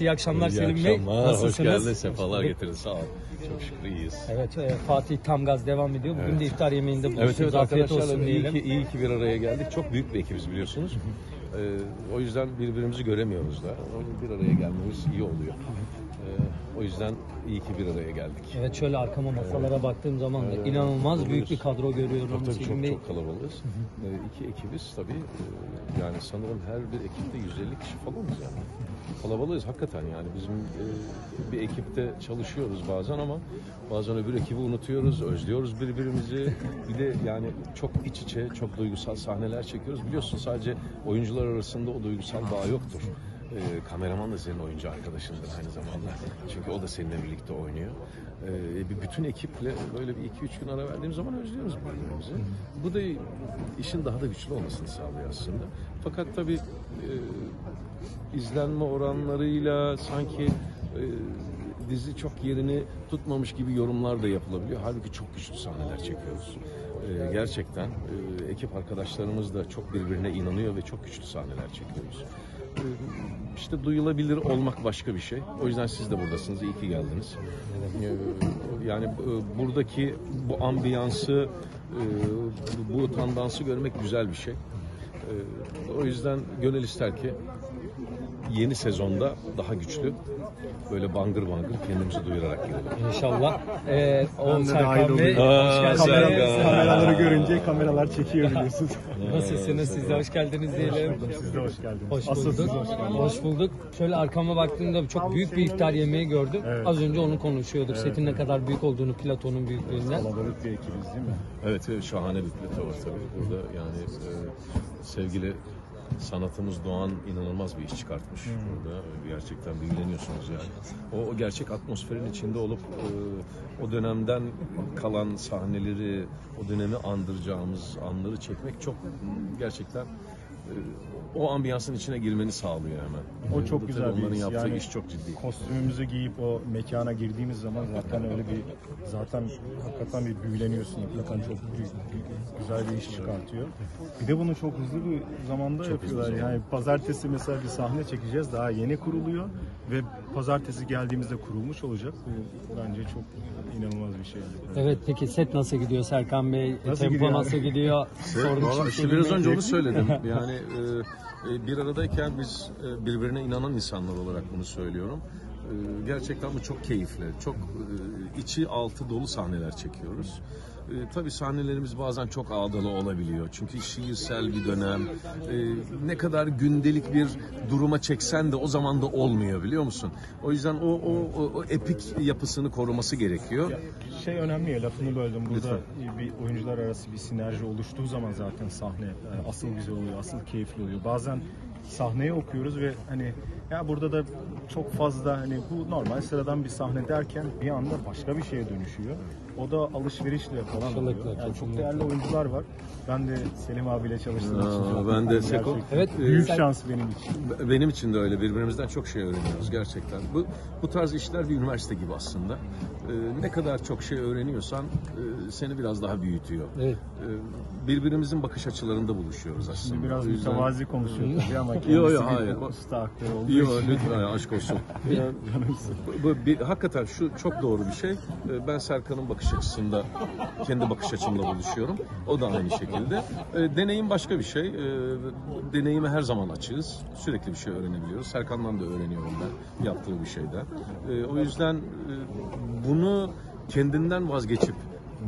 İyi akşamlar İyi Selim Bey. akşamlar, Nasılsınız? hoş geldin, sefalar getirdin. Sağ ol. Çok şükür iyiyiz. Evet, e, Fatih tam gaz devam ediyor. Bugün Evet. de iftar yemeğinde Evet buluşuyoruz. evet Afiyet arkadaşlar olsun iyi diyelim. ki, iyi ki bir araya geldik. Çok büyük bir ekibiz biliyorsunuz. Ee, o yüzden birbirimizi göremiyoruz da. O Bir araya gelmemiz iyi oluyor. Ee, o yüzden iyi ki bir araya geldik. Evet şöyle arkama masalara baktığım zaman da Evet, inanılmaz doluyuz. büyük bir kadro görüyorum Tabii, çok, Bey. çok kalabalığız. Ee, iki ekibiz tabii. Ee, yani sanırım her bir ekipte 150 kişi falanız yani. Kalabalığız hakikaten yani. Bizim e, bir ekipte çalışıyoruz bazen ama bazen öbür ekibi unutuyoruz, özlüyoruz birbirimizi. Bir de yani çok iç içe, çok duygusal sahneler çekiyoruz. Biliyorsun sadece oyuncular arasında o duygusal bağ yoktur. Ee, kameraman da senin oyuncu arkadaşındır aynı zamanda. Çünkü o da seninle birlikte oynuyor. Ee, bir bütün ekiple böyle bir iki üç gün ara verdiğim zaman özlüyoruz birbirimizi. Bu da işin daha da güçlü olmasını sağlıyor aslında. Fakat tabii e, izlenme oranlarıyla sanki e, dizi çok yerini tutmamış gibi yorumlar da yapılabiliyor. Halbuki çok güçlü sahneler çekiyoruz. E, gerçekten e, ekip arkadaşlarımız da çok birbirine inanıyor ve çok güçlü sahneler çekiyoruz. İşte duyulabilir olmak başka bir şey. O yüzden siz de buradasınız. İyi ki geldiniz. E, yani e, buradaki bu ambiyansı, e, bu tandansı görmek güzel bir şey. E, o yüzden gönül ister ki yeni sezonda daha güçlü böyle bangır bangır kendimizi duyurarak girelim. İnşallah. Ee, o Ben de Serkan dahil Bey. Kameraları görünce kameralar çekiyor biliyorsunuz. Nasılsınız? Siz de hoş geldiniz diyelim. Siz de hoş geldiniz. Hoş Asıl bulduk. siz hoş geldiniz. Hoş bulduk. Şöyle arkama baktığımda çok büyük bir iftar yemeği gördüm. Evet. Az önce onu konuşuyorduk. Setin ne kadar büyük olduğunu, platonun büyüklüğünden. Kalabalık bir ekibiz değil mi? Evet, evet şahane bir plato var tabii. Burada yani e, sevgili sanatımız Doğan inanılmaz bir iş çıkartmış burada. Gerçekten büyüleniyorsunuz yani. O, o gerçek atmosferin içinde olup e, o dönemden kalan sahneleri, o dönemi andıracağımız anları çekmek çok m, gerçekten o ambiyansın içine girmeni sağlıyor hemen. O çok güzel bir Onların his. yaptığı Yani iş çok ciddi. Kostümümüzü giyip o mekana girdiğimiz zaman zaten öyle bir zaten hakikaten bir büyüleniyorsun. Hakikaten çok güzel bir iş çıkartıyor. Bir de bunu çok hızlı bir zamanda yapıyorlar. hızlı Yani pazartesi mesela bir sahne çekeceğiz. Daha yeni kuruluyor ve pazartesi geldiğimizde kurulmuş olacak. Bu bence çok inanılmaz bir şey. Evet peki set nasıl gidiyor Serkan Bey? Nasıl Tempo gidiyor? nasıl gidiyor? Sorduk Valla şimdi işte Selim biraz önce onu söyledim. Yani e, e, bir aradayken biz e, birbirine inanan insanlar olarak bunu söylüyorum. Gerçekten bu çok keyifli. Çok içi altı dolu sahneler çekiyoruz. E, tabii sahnelerimiz bazen çok ağdalı olabiliyor. Çünkü şiirsel bir dönem. E, ne kadar gündelik bir duruma çeksen de o zaman da olmuyor biliyor musun? O yüzden o, o, o, o epik yapısını koruması gerekiyor. Şey önemli ya lafını böldüm. Burada bir oyuncular arası bir sinerji oluştuğu zaman zaten sahne e, asıl güzel oluyor, asıl keyifli oluyor. Bazen sahneye okuyoruz ve hani ya burada da çok fazla hani bu normal sıradan bir sahne derken bir anda başka bir şeye dönüşüyor. O da alışverişle falan oluyor. Yani çok değerli oyuncular var. Ben de Selim abiyle çalıştığım için Aa, çok ben de Seko. gerçekten. Evet, büyük sen- şans benim için. Benim için de öyle. Birbirimizden çok şey öğreniyoruz gerçekten. Bu, bu tarz işler bir üniversite gibi aslında. Ee, ne kadar çok şey öğreniyorsan e, seni biraz daha büyütüyor. Evet. Ee, birbirimizin bakış açılarında buluşuyoruz aslında. Biraz O yüzden- mütevazi konuşuyor tabii ama kendisi Yo, yo, bir hayır. usta aktör olduğu Yo, için. lütfen aşk olsun. bu, bu bir, hakikaten şu çok doğru bir şey. Ee, Ben Serkan'ın bakış açısında, kendi bakış açımla buluşuyorum. O da aynı şekilde. Ee, Deneyim başka bir şey. Ee, Deneyime her zaman açığız. Sürekli bir şey öğrenebiliyoruz. Serkan'dan da öğreniyorum ben yaptığı bir şeyden. O yüzden e, bunu kendinden vazgeçip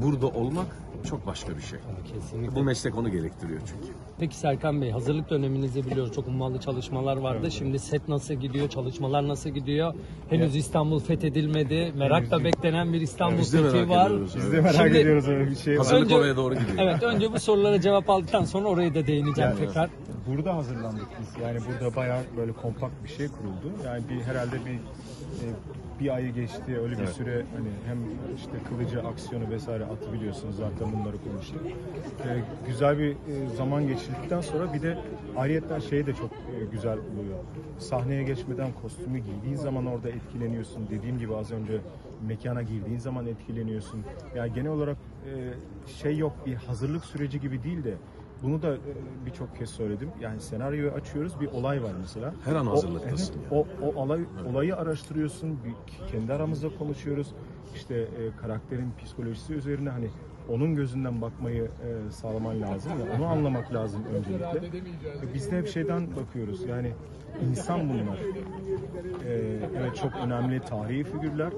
burada olmak çok başka bir şey. Kesinlikle. Bu meslek onu gerektiriyor çünkü. Peki Serkan Bey hazırlık döneminizde biliyoruz çok ummalı çalışmalar vardı. Şimdi set nasıl gidiyor, çalışmalar nasıl gidiyor? Henüz İstanbul fethedilmedi. Merakla beklenen bir İstanbul Biz de fethi merak var. ediyoruz. Biz de merak Şimdi- ediyoruz öyle bir şey var. Hazırlık Önce- oraya doğru gidiyor. Evet önce bu sorulara cevap aldıktan sonra oraya da değineceğim Yani tekrar. Burada hazırlandık biz. Yani burada bayağı böyle kompakt bir şey kuruldu. Yani bir herhalde bir bir ayı geçti. Öyle bir Evet. süre hani hem işte kılıcı, aksiyonu vesaire atı biliyorsunuz zaten bunları konuştuk. E, güzel bir e, zaman geçirdikten sonra bir de ayrıyetten şey de çok e, güzel oluyor. Sahneye geçmeden kostümü giydiğin zaman orada etkileniyorsun. Dediğim gibi az önce mekana girdiğin zaman etkileniyorsun. Yani genel olarak e, şey yok bir hazırlık süreci gibi değil de bunu da e, birçok kez söyledim. Yani senaryoyu açıyoruz, bir olay var mesela. Her an O- hazırlıktasın evet, O, o olay, olayı araştırıyorsun, bir, kendi aramızda konuşuyoruz. İşte e, karakterin psikolojisi üzerine hani onun gözünden bakmayı e, sağlaman lazım. Yani onu anlamak lazım öncelikle. E, Biz de hep şeyden bakıyoruz. Yani insan bunlar. E, evet çok önemli tarihi figürler.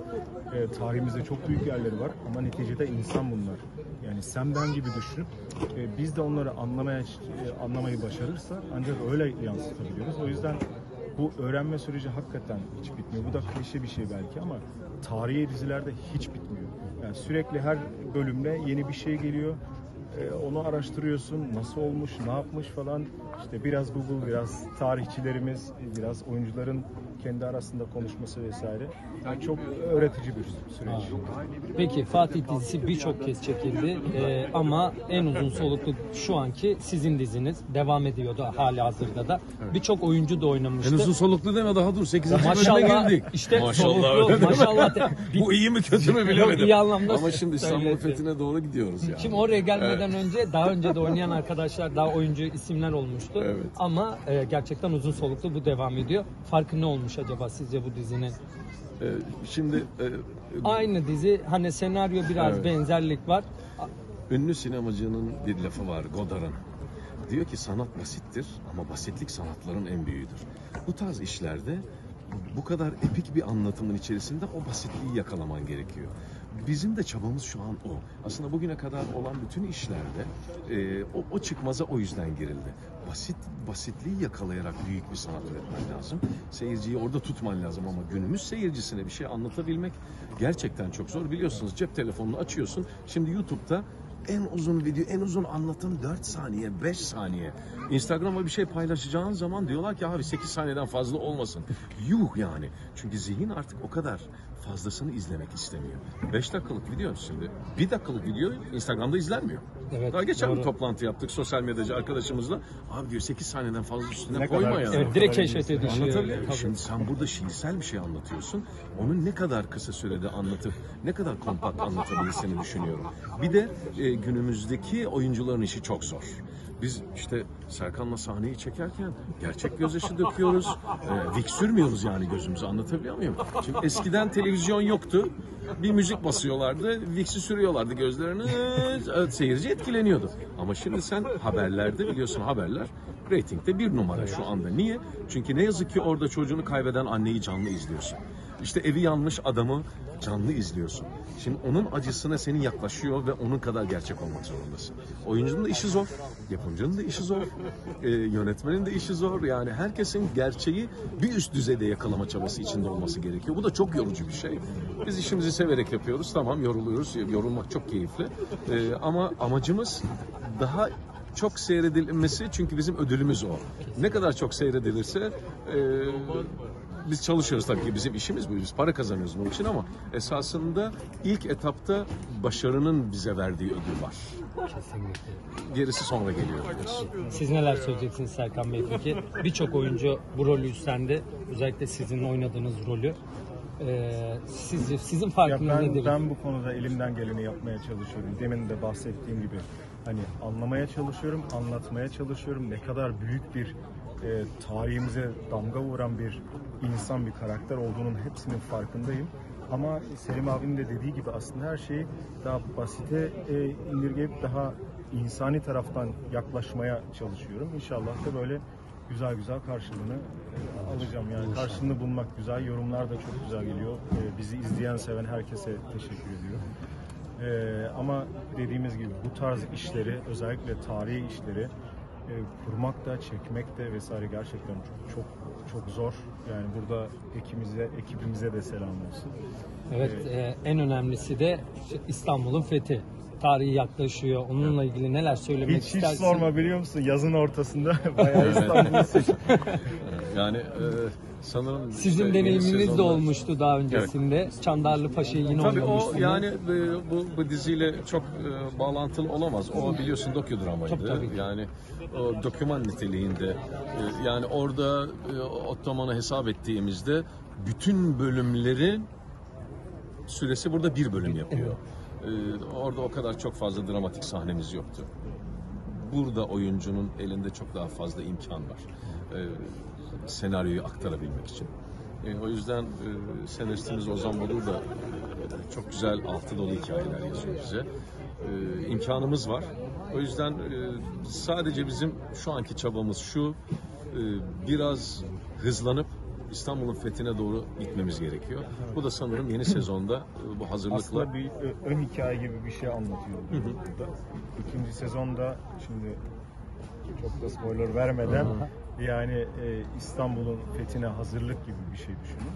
E, tarihimizde çok büyük yerleri var ama neticede insan bunlar. Yani sen ben gibi düşünüp e, biz de onları anlamaya e, anlamayı başarırsa ancak öyle yansıtabiliyoruz. O yüzden bu öğrenme süreci hakikaten hiç bitmiyor. Bu da klişe bir şey belki ama tarihi dizilerde hiç bitmiyor. Yani sürekli her bölümde yeni bir şey geliyor. Ee, onu araştırıyorsun, nasıl olmuş, ne yapmış falan. İşte biraz Google, biraz tarihçilerimiz, biraz oyuncuların kendi arasında konuşması vesaire. Yani çok öğretici bir süreç. Peki Fatih dizisi birçok kez çekildi Ee, ama en uzun soluklu şu anki sizin diziniz devam ediyordu hali hazırda da. Birçok oyuncu da oynamıştı. En uzun soluklu deme daha dur 8. bölüme Maşallah girdik. işte Maşallah soluklu, maşallah. de- Bu iyi mi kötü mü Yok, bilemedim. iyi anlamda Ama şimdi İstanbul fethine doğru gidiyoruz yani. Şimdi oraya gelmeden önce daha önce de oynayan arkadaşlar daha oyuncu isimler olmuştu. Evet. Ama e, gerçekten uzun soluklu bu devam ediyor. Farkı ne olmuş acaba sizce bu dizinin? Ee, şimdi e, Aynı dizi hani senaryo biraz Evet. benzerlik var. ünlü sinemacının bir lafı var Godard'ın. Diyor ki sanat basittir ama basitlik sanatların en büyüğüdür. Bu tarz işlerde bu kadar epik bir anlatımın içerisinde o basitliği yakalaman gerekiyor. Bizim de çabamız şu an o. Aslında bugüne kadar olan bütün işlerde e, o, o çıkmaza o yüzden girildi. Basit basitliği yakalayarak büyük bir sanat üretmen lazım. Seyirciyi orada tutman lazım ama günümüz seyircisine bir şey anlatabilmek gerçekten çok zor. Biliyorsunuz cep telefonunu açıyorsun. Şimdi YouTube'da en uzun video, en uzun anlatım 4 saniye, 5 saniye. Instagram'a bir şey paylaşacağın zaman diyorlar ki abi 8 saniyeden fazla olmasın. Yuh yani. Çünkü zihin artık o kadar fazlasını izlemek istemiyor. 5 dakikalık video şimdi. 1 dakikalık video Instagram'da izlenmiyor. Evet, Daha geçen doğru. bir toplantı yaptık sosyal medyacı arkadaşımla. Abi diyor 8 saniyeden fazla üstüne Ne koyma kadar ya. Evet, direkt keşfete düşüyor. Anlatabiliyor muyum? Tabii. Şimdi sen burada şiirsel bir şey anlatıyorsun. Onu ne kadar kısa sürede anlatıp ne kadar kompakt anlatabilsini düşünüyorum. Bir de e, günümüzdeki oyuncuların işi çok zor. Biz işte Serkan'la sahneyi çekerken gerçek gözyaşı döküyoruz. E, vik sürmüyoruz yani gözümüzü anlatabiliyor muyum? Çünkü eskiden televizyon yoktu. Bir müzik basıyorlardı, viksi sürüyorlardı gözlerini. Evet, seyirci etkileniyordu. Ama şimdi sen haberlerde biliyorsun haberler reytingde bir numara şu anda. Niye? Çünkü ne yazık ki orada çocuğunu kaybeden anneyi canlı izliyorsun. İşte evi yanmış adamı canlı izliyorsun. Şimdi onun acısına senin yaklaşıyor ve onun kadar gerçek olmak zorundasın. Oyuncunun da işi zor, yapımcının da işi zor, e, yönetmenin de işi zor. Yani herkesin gerçeği bir üst düzeyde yakalama çabası içinde olması gerekiyor. Bu da çok yorucu bir şey. Biz işimizi severek yapıyoruz. Tamam yoruluyoruz. Yorulmak çok keyifli. E, ama amacımız daha çok seyredilmesi çünkü bizim ödülümüz o. Ne kadar çok seyredilirse e, biz çalışıyoruz tabii ki bizim işimiz bu. Biz para kazanıyoruz bunun için ama esasında ilk etapta başarının bize verdiği ödül var. Kesinlikle. Gerisi sonra geliyor. Siz neler söyleyeceksiniz Serkan Bey peki? Birçok oyuncu bu rolü üstlendi. Özellikle sizin oynadığınız rolü. Ee, siz, sizin Ya farkınız ben, nedir? ben bu konuda elimden geleni yapmaya çalışıyorum. Demin de bahsettiğim gibi hani anlamaya çalışıyorum, anlatmaya çalışıyorum. Ne kadar büyük bir e, tarihimize damga vuran bir insan, bir karakter olduğunun hepsinin farkındayım. Ama Selim abinin de dediği gibi aslında her şeyi daha basite e, indirgeyip daha insani taraftan yaklaşmaya çalışıyorum. İnşallah da böyle güzel güzel karşılığını e, alacağım. Yani karşılığını bulmak güzel, yorumlar da çok güzel geliyor. E, bizi izleyen, seven herkese teşekkür ediyor. E, ama dediğimiz gibi bu tarz işleri, özellikle tarihi işleri e, kurmak da, çekmek de vesaire gerçekten çok çok çok zor. Yani burada ekibimize, ekibimize de selam olsun. Evet, e, en önemlisi de İstanbul'un fethi. Tarihi yaklaşıyor. Onunla ilgili neler söylemek Hiç, hiç istersin? sorma biliyor musun? Yazın ortasında bayağı İstanbul'u seç- Yani e, sanırım Sizin işte deneyiminiz de olmuştu daha öncesinde. Çandarlı Paşa'yı yine Tabii o yani e, bu, bu diziyle çok e, bağlantılı olamaz. O biliyorsun doküdramaydı. Tabii, tabii. Yani o doküman niteliğinde. E, yani orada e, Ottoman'ı hesap ettiğimizde bütün bölümleri süresi burada bir bölüm yapıyor. E, orada o kadar çok fazla dramatik sahnemiz yoktu. burada oyuncunun elinde çok daha fazla imkan var. E, senaryoyu aktarabilmek için. E, o yüzden e, senaristimiz Ozan Bolur da e, çok güzel altı dolu hikayeler yazıyor bize. E, imkanımız var. O yüzden e, sadece bizim şu anki çabamız şu, e, biraz hızlanıp İstanbul'un fethine doğru gitmemiz gerekiyor. Bu da sanırım yeni sezonda e, bu hazırlıkla Aslında bir ö- ön hikaye gibi bir şey anlatıyor burada. İkinci sezonda şimdi çok da spoiler vermeden yani e, İstanbul'un fethine hazırlık gibi bir şey düşünün.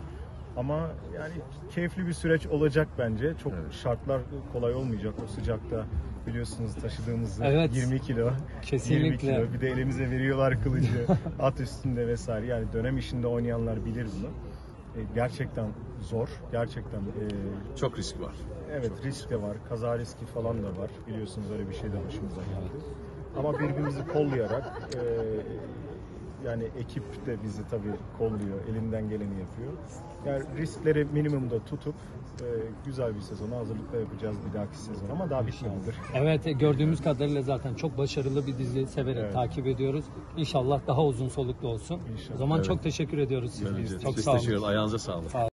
Ama yani keyifli bir süreç olacak bence. Çok Evet. şartlar kolay olmayacak o sıcakta. Biliyorsunuz taşıdığımız Evet. 20 kilo. Kesinlikle. 20 kilo. Bir de elimize veriyorlar kılıcı. at üstünde vesaire. Yani dönem işinde oynayanlar bilir bunu. E, gerçekten zor. Gerçekten e, çok risk var. Evet risk de var, kaza riski falan da var. Biliyorsunuz öyle bir şey de başımıza geldi. Ama birbirimizi kollayarak e, yani ekip de bizi tabii kolluyor, elinden geleni yapıyor. Yani riskleri minimumda tutup e, güzel bir sezona hazırlıkla yapacağız bir dahaki sezon ama daha bitmelidir. Evet gördüğümüz kadarıyla zaten çok başarılı bir dizi severek Evet. takip ediyoruz. İnşallah daha uzun soluklu olsun. İnşallah. O zaman Evet. çok teşekkür ediyoruz. Çok sağ olun. teşekkür ederiz. Ayağınıza sağlık. Sağ olun.